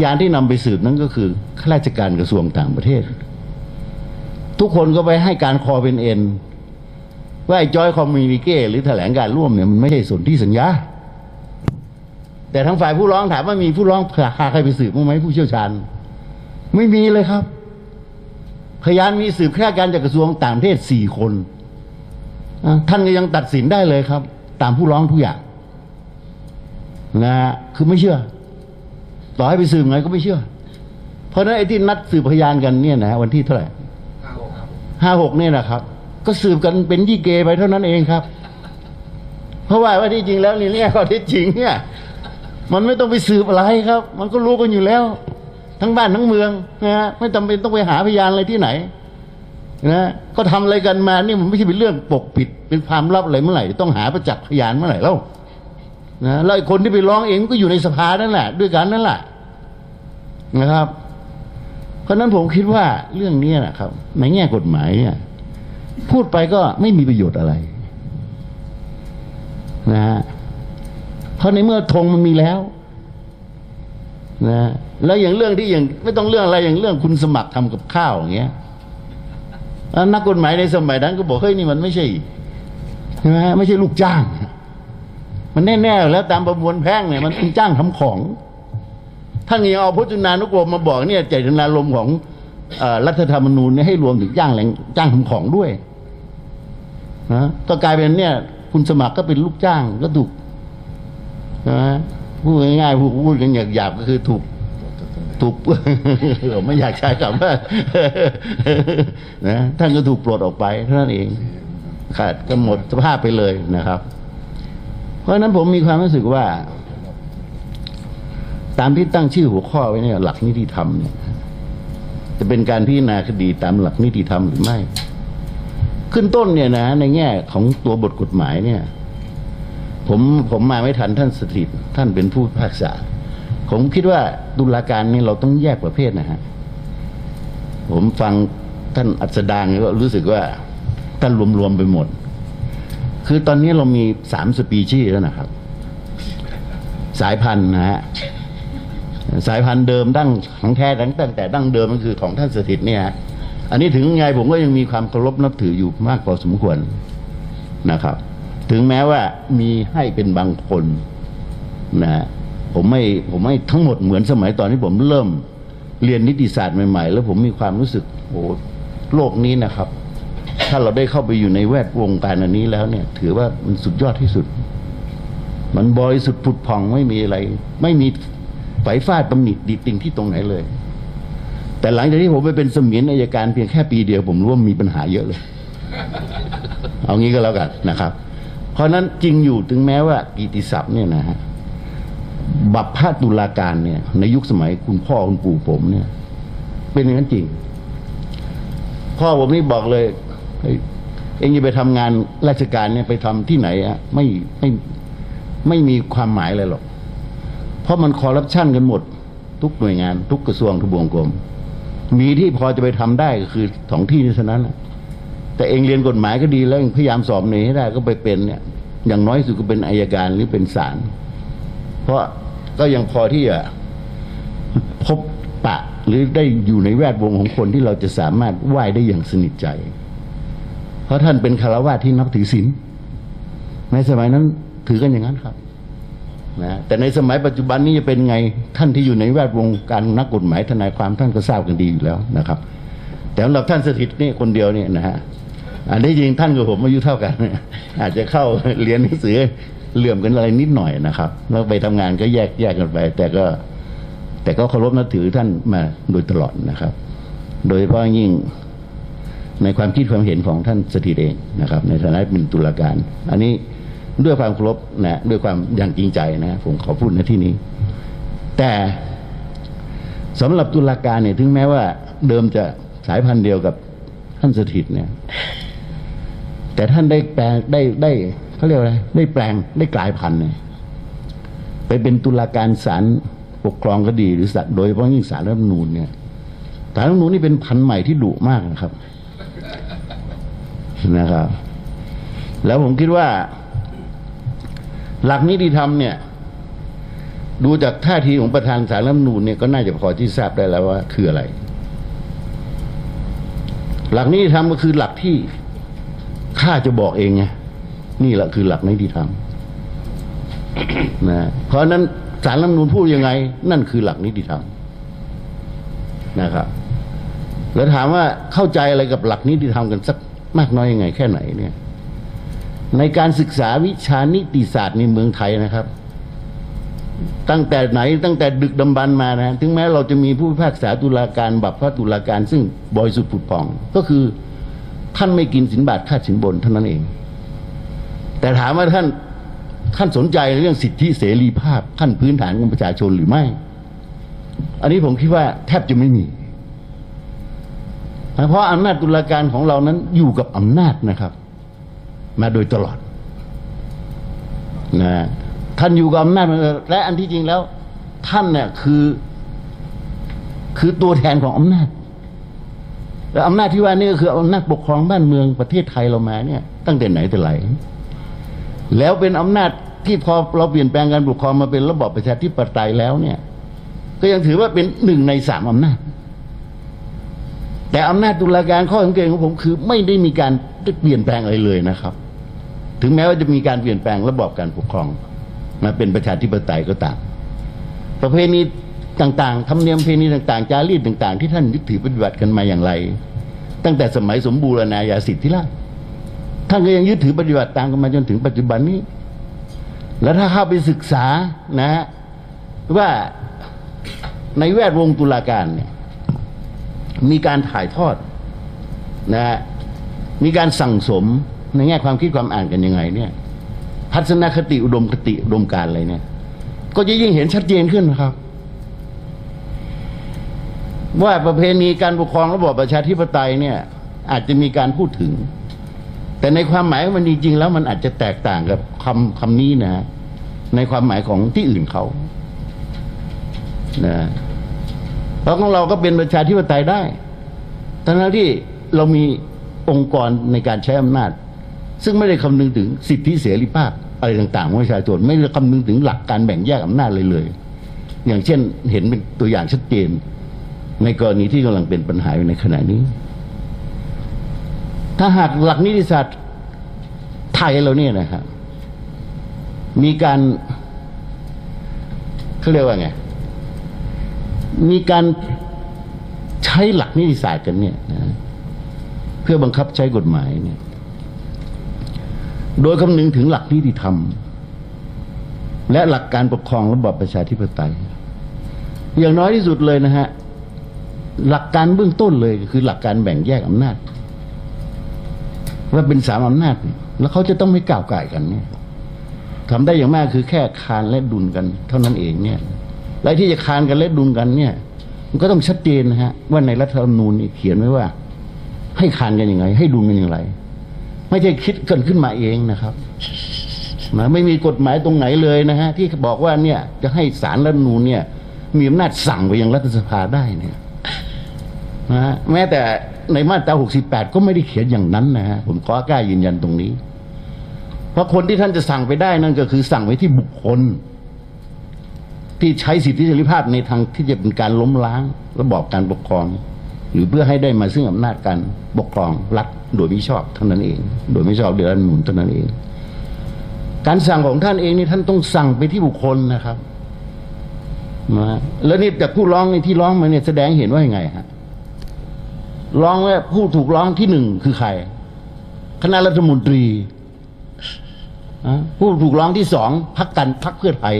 พยานที่นำไปสืบนั้นก็คือข้าราชการกระทรวงต่างประเทศ ทุกคนก็ไปให้การคอเป็นเอ็นว่าไอ้จอยคอมมิวนิเกหรือแถลงการร่วมเนี่ยมันไม่ใช่ส่วนที่สัญญา แต่ทางฝ่ายผู้ร้องถามว่ามีผู้ร้องพาใครไปสืบบ้งไหมผู้เชี่ยวชาญ ไม่มีเลยครับ พยานมีสืบแค่การจากกระทรวงต่างประเทศสี่คนท่านก็ยังตัดสินได้เลยครับ ตามผู้ร้องทุกอย่างนะฮะคือไม่เชื่อ ต่อให้ไปสืบไงก็ไม่เชื่อ เพราะนั้นไอ้ที่นัดสืบพยานกันเนี่ยนะวันที่เท่าไหร่ห้าหกเนี่ยนะครับ ก็สืบกันเป็นยี่เกไปเท่านั้นเองครับ เพราะว่าว่าที่จริงแล้วนี่เนี่ยข้อเท็จจริงเนี่ย มันไม่ต้องไปสืบอะไรครับ มันก็รู้กันอยู่แล้ว ทั้งบ้านทั้งเมืองนะฮะไม่จำเป็นต้องไปหาพยานอะไรที่ไหนนะก็ทำอะไรกันมานี่มันไม่ใช่เป็นเรื่องปกปิด เป็นความลับอะไรเมื่อไหร่ ต้องหาประจักษ์พยานเมื่อไหร่แล้ว นะแล้วไอ้คนที่ไปร้องเองก็อยู่ในสภานั่นแหละ ด้วยกันนั่นแหละนะครับ เพราะนั้นผมคิดว่าเรื่องนี้นะครับ ในแง่กฎหมายเนี่ย พูดไปก็ไม่มีประโยชน์อะไร นะฮะเพราะในเมื่อธงมันมีแล้ว นะ แล้วอย่างเรื่องที่อย่างไม่ต้องเรื่องอะไรอย่างเรื่องคุณสมัครทำกับข้าวอย่างเงี้ยนักกฎหมายในสมัยนั้นก็บอกเฮ้ยนี่มันไม่ใช่ใช่ไหมฮะไม่ใช่ลูกจ้าง มันแน่ๆแล้วตามประมวลแพ่งเนี่ยมันเป็นจ้างทำของท่านยังเอาพจนานุกรมมาบอกเนี่ยเจตนารมณ์ของอรัฐธรรมนูญเนี่ยให้รวมถึงจ้างแรงจ้างทำของด้วยนะก็กลายเป็นเนี่ย คุณสมัครก็เป็นลูกจ้างก็ถูกนะพูดง่ายๆพูดพูดกันหยาบๆก็คือถูกถูกผมไม่อยากใช้คำว่านะท่านก็ถูกปลดออกไปเท่านั้นเองขาดก็หมดสภาพไปเลยนะครับ ราะนั้นผมมีความรู้สึกว่า ตามที่ตั้งชื่อหัวข้อไว้เนี่ย หลักนิติธรรมเนี่ยจะเป็นการพิจารณาคดีตามหลักนิติธรรมหรือไม่ ขึ้นต้นเนี่ยนะ ในแง่ของตัวบทกฎหมายเนี่ย ผมผมมาไม่ทันท่านสถิต ท่านเป็นผู้พิพากษา ผมคิดว่าตุลาการนี่เราต้องแยกประเภทนะฮะ ผมฟังท่านอัศดางก็รู้สึกว่าท่านรวมๆไปหมด คือตอนนี้เรามีสามสปีชีส์แล้วนะครับ สายพันธุ์นะฮะสายพันธุ์เดิมดั้งของแท้ตั้งแต่ดั้งเดิมมันคือของท่านสถิตเนี่ยฮะอันนี้ถึงไงผมก็ยังมีความเคารพนับถืออยู่มากพอสมควรนะครับ ถึงแม้ว่ามีให้เป็นบางคนนะฮะผมไม่ผมไม่ทั้งหมดเหมือนสมัยตอนที่ผมเริ่มเรียนนิติศาสตร์ใหม่ ๆ แล้วผมมีความรู้สึกโอ้โลกนี้นะครับ ถ้าเราได้เข้าไปอยู่ในแวดวงการอันนี้แล้วเนี่ย ถือว่ามันสุดยอดที่สุด มันบริสุทธิ์ผุดผ่องไม่มีอะไร ไม่มีไฝฟาดตำหนิดีติงที่ตรงไหนเลย แต่หลังจากที่ผมไปเป็นเสมียนอายการเพียงแค่ปีเดียวผมรู้ว่ามีปัญหาเยอะเลย เอางี้ก็แล้วกันนะครับ เพราะนั้นจริงอยู่ถึงแม้ว่ากิติศัพท์เนี่ยนะฮะบัพพะตุลาการเนี่ย ในยุคสมัยคุณพ่อคุณปู่ผมเนี่ย เป็นอย่างนั้นจริง พ่อผมนี่บอกเลย เองจะไปทำงานราชการเนี่ยไปทำที่ไหนอะไม่ไม่ไม่มีความหมายเลยหรอก เพราะมันคอร์รัปชันกันหมด ทุกหน่วยงาน ทุกกระทรวงทุกวงกรมมีที่พอจะไปทำได้ก็คือสองที่นี้เท่านั้นน่ะแต่เองเรียนกฎหมายก็ดีแล้วพยายามสอบหนีให้ได้ก็ไปเป็นเนี่ย อย่างน้อยสุดก็เป็นอายการหรือเป็นศาลเพราะก็ยังพอที่จะพบปะหรือได้อยู่ในแวดวงของคนที่เราจะสามารถไหว้ได้อย่างสนิทใจ เพราะท่านเป็นคารวะที่นับถือศีลในสมัยนั้นถือกันอย่างนั้นครับนะแต่ในสมัยปัจจุบันนี้จะเป็นไงท่านที่อยู่ในแวดวงการนักกฎหมายทนายความท่านก็ทราบกันดีอยู่แล้วนะครับ แต่สำหรับท่านสถิตนี่คนเดียวเนี่ยนะฮะอันนี้จริงท่านกับผมอายุเท่ากัน อาจจะเข้าเรียนหนังสือเหลื่อมกันอะไรนิดหน่อยนะครับแล้วไปทำงานก็แยกแยกกันไป แต่ก็ แต่ก็เคารพนับถือท่านมาโดยตลอดนะครับ โดยเฉพาะยิ่ง ในความคิดความเห็นของท่านสถิตเองนะครับ ในฐานะเป็นตุลาการ อันนี้ด้วยความเคารพนะด้วยความอย่างจริงใจนะผมขอพูดในที่นี้ แต่สำหรับตุลาการเนี่ยถึงแม้ว่าเดิมจะสายพันธุ์เดียวกับท่านสถิตเนี่ยแต่ท่านได้แปลได้ได้เขาเรียกว่าอะไรได้แปลงได้กลายพันธุ์เนี่ยไปเป็นตุลาการศาลปกครองก็ดีหรือโดยเฉพาะยิ่งศาลรัฐธรรมนูญเนี่ยศาลรัฐธรรมนูญนี่เป็นพันธุ์ใหม่ที่ดุมากนะครับ นะครับ แล้วผมคิดว่า หลักนิติธรรมเนี่ย ดูจากท่าทีของประธานสารรัฐมนูญเนี่ยก็น่าจะพอที่ทราบได้แล้วว่าคืออะไร หลักนิติธรรมก็คือหลักที่ข้าจะบอกเองไงนี่แหละคือหลักนิติธรรมนะเพราะนั้นสารรัฐมนูญพูดยังไง นั่นคือหลักนิติธรรมนะครับ แล้วถามว่าเข้าใจอะไรกับหลักนิติธรรมกันสัก มากน้อยยังไงแค่ไหนเนี่ย ในการศึกษาวิชานิติศาสตร์ในเมืองไทยนะครับ ตั้งแต่ไหนตั้งแต่ดึกดำบรรพ์มานะถึงแม้เราจะมีผู้พิพากษาตุลาการบัพพระตุลาการ ซึ่งบริสุทธิ์ผุดผ่อง ก็คือท่านไม่กินสินบาทค่าสินบนเท่านั้นเอง แต่ถามว่าท่านท่านสนใจเรื่องสิทธิเสรีภาพขั้นพื้นฐานของประชาชนหรือไม่ อันนี้ผมคิดว่าแทบจะไม่มี เพราะอำนาจตุลาการของเรานั้นอยู่กับอำนาจนะครับ มาโดยตลอดนะท่านอยู่กับอำนาจและอันที่จริงแล้ว ท่านเนี่ยคือ คือตัวแทนของอำนาจและอำนาจที่ว่านี่ก็คืออำนาจปกครองบ้านเมืองประเทศไทยเรามาเนี่ย ตั้งแต่ไหนแต่ไรแล้วเป็นอำนาจที่พอเราเปลี่ยนแปลงการปกครองมาเป็นระบอบประชาธิปไตยแล้วเนี่ย ก็ยังถือว่าเป็นหนึ่งในสามอำนาจ แต่อำนาจตุลาการข้อสังเกตของผมคือ ไม่ได้มีการเปลี่ยนแปลงอะไรเลยนะครับ ถึงแม้ว่าจะมีการเปลี่ยนแปลงระบอบการปกครอง มาเป็นประชาธิปไตยก็ตาม ประเพณีต่างๆธรรมเนียมประเพณีต่างๆ จารีตต่าง ๆ ที่ท่านยึดถือปฏิบัติกันมาอย่างไร ตั้งแต่สมัยสมบูรณาญาสิทธิราชท่านก็ยังยึดถือปฏิบัติตามกันมาจนถึงปัจจุบันนี้ แล้วถ้าเข้าไปศึกษานะฮะว่าในแวดวงตุลาการเนี่ย มีการถ่ายทอดนะฮะมีการสั่งสมในแง่ความคิดความอ่านกันยังไงเนี่ยทัศนคติอุดมคติอุดมการอะไรเนี่ย ก็จะยิ่งเห็นชัดเจนขึ้นนะครับ ว่าประเพณีการปกครองระบอบประชาธิปไตยเนี่ย อาจจะมีการพูดถึง แต่ในความหมายมันจริงๆแล้วมันอาจจะแตกต่างกับคำคำนี้นะฮะในความหมายของที่อื่นเขานะ เพราของเราก็เป็นประชาธิปไตยได้ทั้งที่เรามีองค์กรในการใช้อำนาจ ซึ่งไม่ได้คำนึงถึงสิทธิเสรีภาพอะไรต่างๆของประชาชนไม่ได้คำนึงถึงหลักการแบ่งแยกอำนาจเลยเลย อย่างเช่นเห็นเป็นตัวอย่างชัดเจน ในกรณีที่กำลังเป็นปัญหาอยู่ในขณะนี้ ถ้าหากหลักนิติศาสตร์ไทยเราเนี่ยนะครับมีการเขาเรียกว่าไง มีการใช้หลักนิติศาสตร์กันเนี่ยนะเพื่อบังคับใช้กฎหมายเนี่ย โดยคำนึงถึงหลักนิติธรรม และหลักการปกครองระบอบประชาธิปไตย อย่างน้อยที่สุดเลยนะฮะ หลักการเบื้องต้นเลยคือหลักการแบ่งแยกอำนาจ ว่าเป็นสามอำนาจ แล้วเขาจะต้องไม่ก้าวไก่ายกันเนี่ยทำได้อย่างมากคือแค่คานและดุลกัน เท่านั้นเองเนี่ย และที่จะคานกันและดุลกันเนี่ย มันก็ต้องชัดเจนนะฮะว่าในรัฐธรรมนูญเขียนไว้ว่า ให้คานกันยังไง ให้ดุลกันอย่างไร ไม่ใช่คิดเกันขึ้นมาเองนะครับนะไม่มีกฎหมายตรงไหนเลยนะฮะที่บอกว่าเนี่ยจะให้สารรัฐธรรมนูญเนี่ย มีอำนาจสั่งไปยังรัฐสภาได้เนี่ยนะฮะแม้แต่ในมาตรา 68 ก็ไม่ได้เขียนอย่างนั้นนะฮะผมขอกล้ายืนยันตรงนี้ เพราะคนที่ท่านจะสั่งไปได้นั่นก็คือสั่งไว้ที่บุคคล ที่ใช้สิทธิเสรีภาพในทางที่จะเป็นการล้มล้างระบอบการปกครอง หรือเพื่อให้ได้มาซึ่งอำนาจการปกครองรัฐโดยมิชอบเท่านั้นเอง โดยไม่ชอบเดือนหนุนเท่านั้นเอง การสั่งของท่านเองนี่ท่านต้องสั่งไปที่บุคคลนะครับนะแล้วนี่จากผู้ร้องในที่ร้องมาเนี่ยแสดงเห็นว่ายังไงฮะร้องว่าผู้ถูกร้องที่หนึ่งคือใคร คณะรัฐมนตรีผู้ถูกร้องที่สองพักกันพักเพื่อไทย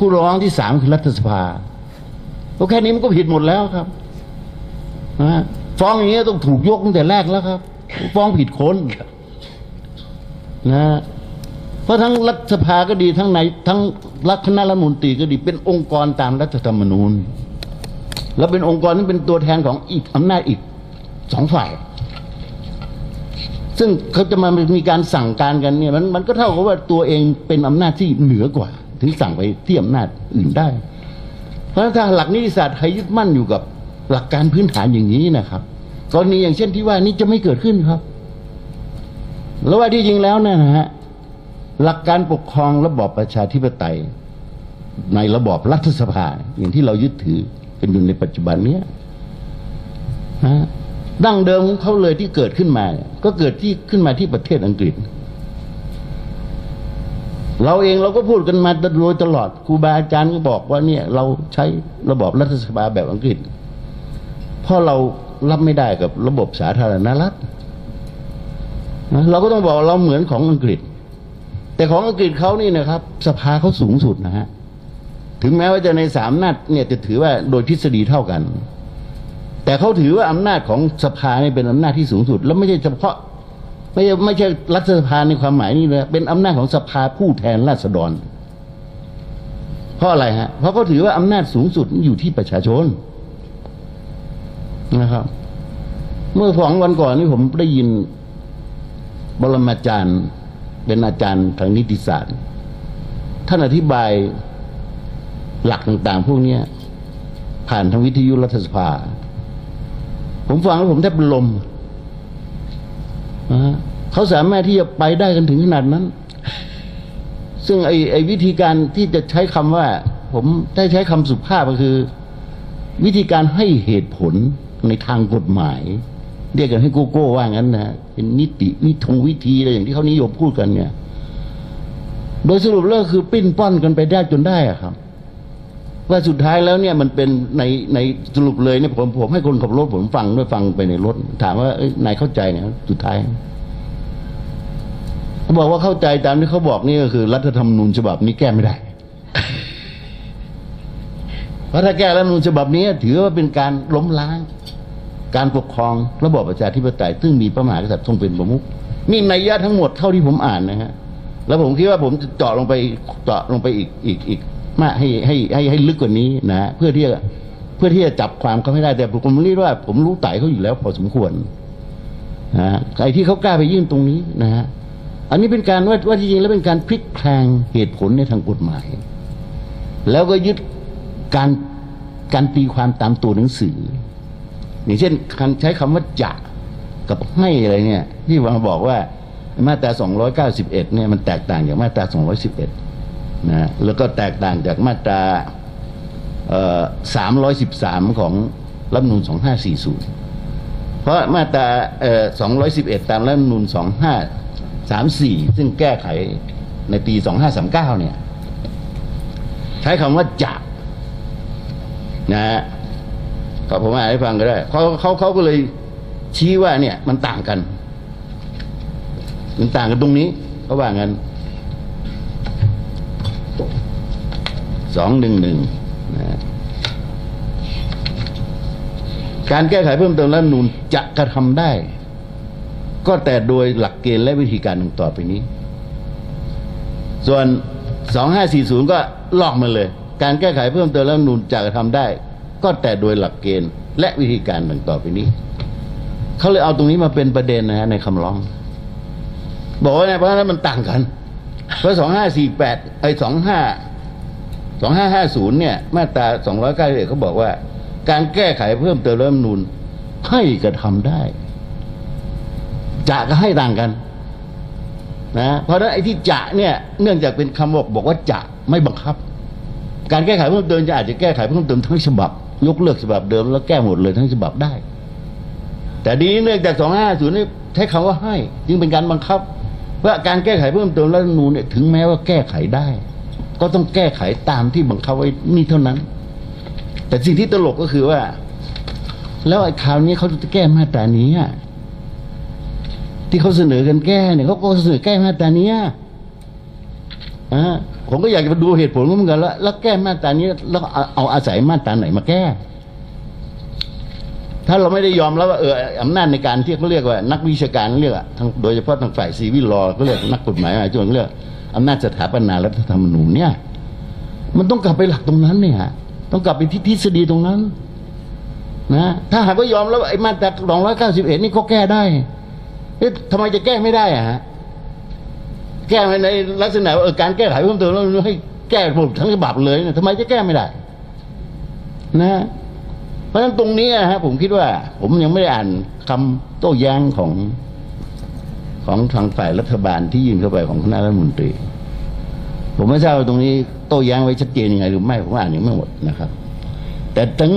ผู้ร้องที่สามคือรัฐสภาก็แค่นี้มันก็ผิดหมดแล้วครับนะฟ้องอย่างนี้ต้องถูกยกตั้งแต่แรกแล้วครับ ฟ้องผิดคนนะเพราะทั้งรัฐสภาก็ดีทั้งในทั้งรัฐคณะรัฐมนตรีก็ดีเป็นองค์กรตามรัฐธรรมนูญ แล้วเป็นองค์กรที่เป็นตัวแทนของอีกอำนาจอีกสองฝ่าย ซึ่งเขาจะมามีการสั่งการกันเนี่ยมันมันก็เท่ากับว่าตัวเองเป็นอำนาจที่เหนือกว่า ถึงสั่งไปที่อำนาจอื่นได้ เพราะฉะนั้นถ้าหลักนิติศาสตร์ไทยยึดมั่นอยู่กับหลักการพื้นฐานอย่างนี้นะครับกรณีอย่างเช่นที่ว่านี้จะไม่เกิดขึ้นครับ แล้วว่าที่จริงแล้วเนี่ยนะฮะหลักการปกครองระบอบประชาธิปไตย ในระบอบรัฐสภา อย่างที่เรายึดถือเป็นอยู่ในปัจจุบันเนี้ยนะดั้งเดิมของเขาเลยที่เกิดขึ้นมา ก็เกิดที่ขึ้นมาที่ประเทศอังกฤษ เราเองเราก็พูดกันมาโดยตลอดครูบาอาจารย์ก็บอกว่าเนี่ยเราใช้ระบบรัฐสภาแบบอังกฤษ เพราะเรารับไม่ได้กับระบบสาธารณรัฐนะเราก็ต้องบอกว่าเราเหมือนของอังกฤษ แต่ของอังกฤษเขานี่นะครับ สภาเขาสูงสุดนะฮะถึงแม้ว่าจะในสามนาจเนี่ยจะถือว่าโดยทฤษฎีเท่ากัน แต่เขาถือว่าอำนาจของสภาเนี่ยเป็นอำนาจที่สูงสุด แล้วไม่ใช่เฉพาะ ไม่ใช่ไม่ใช่รัฐสภาในความหมายนี้เลยเป็นอำนาจของสภาผู้แทนราษฎร เพราะอะไรฮะ เพราะเขาถือว่าอำนาจสูงสุดอยู่ที่ประชาชนนะครับ เมื่อสองวันก่อนนี่ผมได้ยินบรมาจารย์เป็นอาจารย์ทางนิติศาสตร์ ท่านอธิบายหลักต่างๆ พวกนี้ผ่านทางวิทยุรัฐสภา ผมฟังแล้วผมแทบเป็นลม เขาสามารถที่จะไปได้กันถึงขนาดนั้น ซึ่งไอ้ไอวิธีการที่จะใช้คำว่า ผมได้ใช้คำสุภาพก็คือ วิธีการให้เหตุผลในทางกฎหมาย เรียกกันให้โกโก้ว่างั้นนะเป็นนิติวิทงวิธีอะไรอย่างที่เขานิยมพูดกันเนี่ย โดยสรุปแล้วคือปิ้นป้อนกันไปได้จนได้อะครับ ว่าสุดท้ายแล้วเนี่ยมันเป็นในในสรุปเลยเนี่ยผมผมให้คนขับรถผมฟังด้วยฟังไปในรถ ถามว่านายเข้าใจเนี่ยสุดท้ายเขาบอกว่าเข้าใจตามที่เขาบอกนี่ก็คือ รัฐธรรมนูญฉบับนี้แก้ไม่ได้เพราะถ้าแก้รัฐธรรมนูญฉบับนี้ ถือว่าเป็นการล้มล้าง การปกครองระบอบประชาธิปไตย ซึ่งมีพระมหากษัตริย์ทรงเป็นประมุขนี่ในยยะทั้งหมดเท่าที่ผมอ่านนะฮะแล้วผมคิดว่าผมจะเจาะลงไปเจาะลงไปอีกอีกอีก มากให้ให้ให้ให้ลึกกว่านี้นะเพื่อที่จะเพื่อที่จะจับความเขาไม่ได้แต่ผมเรียกว่า ผมรู้ไต่เขาอยู่แล้ว พอสมควรนะฮะใครที่เขากล้าไปยื่นตรงนี้นะฮะอันนี้เป็นการว่าว่าจริงๆแล้วเป็นการพลิกแพลงเหตุผลในทางกฎหมาย แล้วก็ยึดการการตีความตามตัวหนังสือ อย่างเช่นใช้คำว่าจะกับให้อะไรเนี่ย ที่วาบอกว่ามาตรา 291 เนี่ยมันแตกต่างจากมาตรา 211 นะแล้วก็แตกต่างจากมาตรา313 ของรัฐมนูญ2540 เพราะมาตรา211 ตามรัฐมนูญ2534 ซึ่งแก้ไขในปี 2539 เนี่ย ใช้คำว่าจะนะฮะก็ผมอ่านให้ฟังก็ได้เขาเขาเขาก็เลยชี้ว่าเนี่ยมันต่างกัน มันต่างกันตรงนี้เขาว่างั้น สองหนึ่งหนึ่งการแก้ไขเพิ่มเติมรัฐนูญจะกระทำได้ ก็แต่โดยหลักเกณฑ์และวิธีการดังต่อไปนี้ ส่วน2540ก็ลอกมาเลย การแก้ไขเพิ่มเติมรัฐนูญจะกระทำได้ ก็แต่โดยหลักเกณฑ์และวิธีการดังต่อไปนี้เขาเลยเอาตรงนี้มาเป็นประเด็นนะฮะในคำร้อง บอกว่าเนี่ยเพราะฉะนั้นมันต่างกัน เพราะสองห้าสี่แปดไอ้สองห้า สองห้าห้าศูนย์เนี่ย มาตราสองร้อยเก้าเอ็ดเขาบอกว่า การแก้ไขเพิ่มเติมรัฐธรรมนูญให้กระทำได้ จะก็ให้ต่างกันนะเพราะฉะนั้นไอ้ที่จะเนี่ยเนื่องจากเป็นคำบอกบอกว่าจะไม่บังคับ การแก้ไขเพิ่มเติมจะอาจจะแก้ไขเพิ่มเติมทั้งฉบับ ยกเลิกฉบับเดิมแล้วแก้หมดเลยทั้งฉบับได้ แต่ดีเนื่องจากสองห้าศูนย์นี่ใช้คำว่าให้ จึงเป็นการบังคับว่าการแก้ไขเพิ่มเติมรัฐธรรมนูญเนี่ยถึงแม้ว่าแก้ไขได้ ก็ต้องแก้ไขตามที่บังคับไว้นี่เท่านั้น แต่สิ่งที่ตลกก็คือว่า แล้วไอ้คราวนี้เขาจะแก้มาตรานี้ที่เขาเสนอกันแก้เนี่ยเขาก็เสนอแก้มาตรานี้อ่าผมก็อยากจะมาดูเหตุผลเขาเหมือนกันแล้วแล้วแก้มาตรานี้ แล้วเอาอาศัยมาตราไหนมาแก้ ถ้าเราไม่ได้ยอมแล้วว่าเอออำนาจในการที่เขาเรียกว่า นักวิชาการเรียกอะทางโดยเฉพาะทางฝ่ายซีวิลลอเขาเรียกนักกฎหมายอะไรจนเรียก อำนาจสถาปนารัฐธรรมนูญเนี่ย มันต้องกลับไปหลักตรงนั้นเนี่ย ต้องกลับไปที่ทฤษฎีตรงนั้น นะถ้าหากว่ายอมแล้วไอ้มาตราสองร้อยเก้าสิบเอ็ดนี่ก็แก้ได้เอ๊ะทำไมจะแก้ไม่ได้อะฮะแก้ในลักษณะเออการแก้ไขเพิ่มเติมแล้วให้แก้หมดทั้งฉบับเลยเนี่ยทำไมจะแก้ไม่ได้ นะ เพราะฉะนั้นตรงนี้นะฮะ ผมคิดว่า ผมยังไม่ได้อ่านคำโต้แย้งของ ของทางฝ่ายรัฐบาลที่ยื่นเข้าไปของคณะรัฐมนตรี ผมไม่ทราบว่าตรงนี้โต้แย้งไว้ชัดเจนยังไงหรือไม่ผมอ่านยังไม่หมดนะครับ แต่ทั้ง